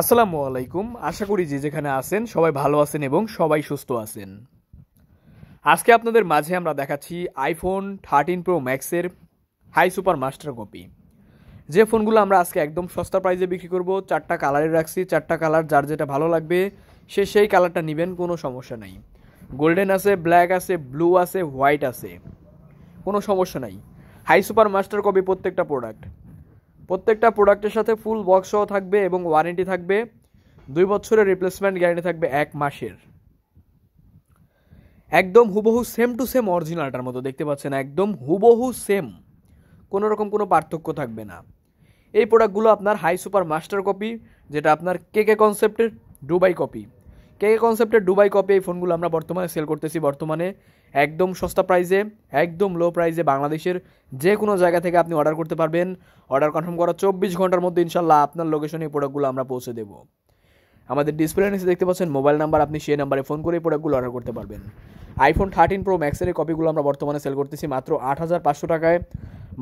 আসসালামু আলাইকুম। আশা করি যে যেখানে আছেন সবাই ভালো আছেন এবং সবাই সুস্থ আছেন। আজকে আপনাদের মাঝে আমরা দেখাচ্ছি আইফোন থার্টিন প্রো ম্যাক্সের হাই সুপার মাস্টার কপি যে ফোনগুলো আমরা আজকে একদম সস্তা প্রাইজে বিক্রি করব, চারটা কালারে রাখছি, চারটা কালার যার যেটা ভালো লাগবে, সে সেই কালারটা নেবেন, কোনো সমস্যা নাই। গোল্ডেন আছে ব্ল্যাক আছে ব্লু আছে হোয়াইট আছে, কোনো সমস্যা নাই। হাই সুপার মাস্টার কপি প্রত্যেকটা প্রোডাক্ট প্রত্যেকটা প্রোডাক্টের সাথে ফুল বক্স সহ থাকবে এবং ওয়ারেন্টি থাকবে। দুই বছরের রিপ্লেসমেন্ট গ্যারান্টি থাকবে এক মাসের। একদম হুবহু সেম টু সেম অরিজিনালটার মতো, দেখতে পাচ্ছেন? একদম হুবহু সেম কোনো রকম কোনো পার্থক্য থাকবে না। এই প্রোডাক্টগুলো আপনার হাই সুপার মাস্টার কপি যেটা আপনার কে কে কনসেপ্টের ডুবাই কপি কে কনসেপ্টের ডুবাই কপি এই ফোনগুলো আমরা বর্তমানে সেল করতেছি? বর্তমানে একদম সস্তা প্রাইসে একদম লো প্রাইসে বাংলাদেশের যে কোনো জায়গা থেকে আপনি অর্ডার করতে পারবেন। অর্ডার কনফার্ম করার চব্বিশ ঘণ্টার মধ্যে ইনশাল্লাহ আপনার লোকেশনে এই প্রোডাক্টগুলো আমরা পৌঁছে দেবো। আমাদের ডিসপ্লে নিচে দেখতে পাচ্ছেন মোবাইল নাম্বার আপনি সেই নাম্বারে ফোন করে এই প্রোডাক্টগুলো অর্ডার করতে পারবেন। আইফোন থার্টিন প্রো ম্যাক্সের এই কপিগুলো আমরা বর্তমানে সেল করতেছি মাত্র আট হাজার পাঁচশো টাকায়।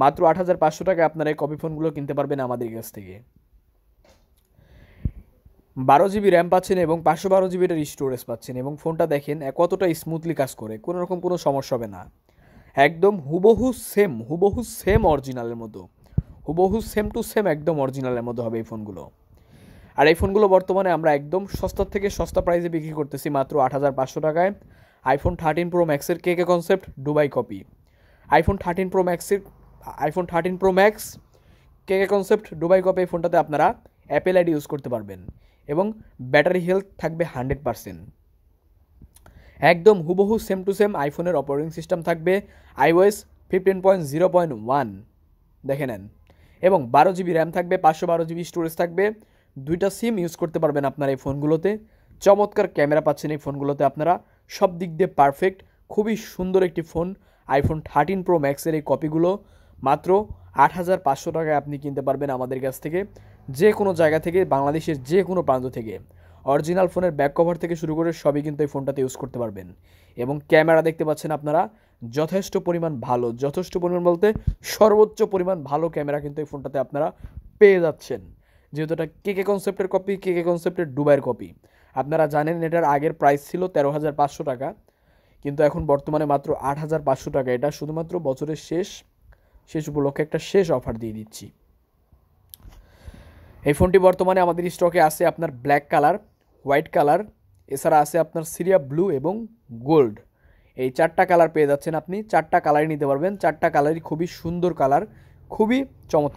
মাত্র আট হাজার পাঁচশো টাকায় আপনারা এই কপি ফোনগুলো কিনতে পারবেন আমাদের কাছ থেকে। বারো জিবি র্যাম পাচ্ছেন এবং পাঁচশো বারো জিবির স্টোরেজ পাচ্ছেন এবং ফোনটা দেখেন কতটা স্মুথলি কাজ করে, কোনো রকম কোনো সমস্যা হবে না। একদম হুবহু সেম হুবহু সেম অরিজিনালের মতো। হুবহু সেম টু সেম একদম অরিজিনালের মতো হবে এই ফোনগুলো। আর এই ফোনগুলো বর্তমানে আমরা একদম সস্তার থেকে সস্তা প্রাইসে বিক্রি করতেছি মাত্র আট হাজার পাঁচশো টাকায়। আইফোন থার্টিন প্রো ম্যাক্সের K K concept Dubai copy iPhone thirteen pro ম্যাক্সের iPhone thirteen pro max K K concept Dubai copy এই ফোনটাতে আপনারা অ্যাপেল আইডি ইউজ করতে পারবেন এবং ব্যাটারি হেলথ থাকবে হান্ড্রেড পারসেন্ট একদম হুবহু সেম টু সেম আইফোনের অপারেটিং সিস্টেম থাকবে iOS fifteen point zero point one দেখে নেন। এবং বারো জিবি র্যাম থাকবে, পাঁচশো বারো জিবি স্টোরেজ থাকবে। দুইটা সিম ইউজ করতে পারবেন আপনার এই ফোনগুলোতে চমৎকার ক্যামেরা পাচ্ছেন এই ফোনগুলোতে আপনারা। সব দিক দিয়ে পারফেক্ট খুবই সুন্দর একটি ফোন আইফোন থার্টিন প্রো ম্যাক্সের এই কপিগুলো মাত্র আট হাজার পাঁচশো টাকায় আপনি কিনতে পারবেন আমাদের কাছ থেকে যে কোনো জায়গা থেকে, বাংলাদেশের যে কোনো প্রান্ত থেকে। অরিজিনাল ফোনের ব্যাক কভার থেকে শুরু করে সবই কিন্তু এই ফোনটাতে ইউজ করতে পারবেন। এবং ক্যামেরা দেখতে পাচ্ছেন আপনারা, যথেষ্ট পরিমাণ ভালো, যথেষ্ট পরিমাণ বলতে সর্বোচ্চ পরিমাণ ভালো ক্যামেরা কিন্তু এই ফোনটাতে আপনারা পেয়ে যাচ্ছেন। যেহেতু এটা কে কে কনসেপ্টের কপি কে কে কনসেপ্টের ডুবাইয়ের কপি আপনারা জানেন এটার আগের প্রাইস ছিল তেরো হাজার পাঁচশো টাকা, কিন্তু এখন বর্তমানে মাত্র আট হাজার পাঁচশো টাকা। এটা শুধুমাত্র বছরের শেষ শেষ উপলক্ষে একটা শেষ অফার দিয়ে দিচ্ছি। এই ফোনটি বর্তমানে আমাদের স্টকে আছে আপনার ব্ল্যাক কালার হোয়াইট কালার এছাড়া আছে আপনার সিরিয়া ব্লু এবং গোল্ড এই চারটা কালার পেয়ে যাচ্ছেন আপনি, চারটা কালারই নিতে পারবেন, চারটা কালারই খুবই সুন্দর কালার খুবই চমৎকার।